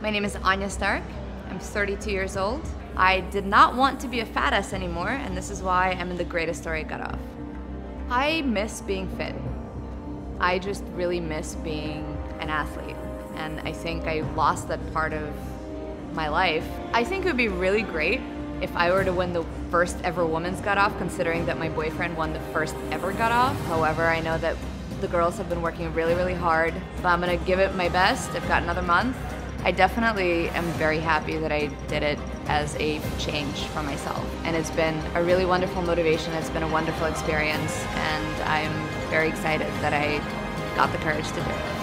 My name is Anya Stark. I'm 32 years old. I did not want to be a fat ass anymore, and this is why I'm in the Great Astoria Gut-Off. I miss being fit. I just really miss being an athlete, and I think I lost that part of my life. I think it would be really great if I were to win the first ever women's Gut-Off, considering that my boyfriend won the first ever Gut-Off. However, I know that the girls have been working really, really hard, but I'm gonna give it my best. I've got another month. I definitely am very happy that I did it as a change for myself. And it's been a really wonderful motivation. It's been a wonderful experience. And I'm very excited that I got the courage to do it.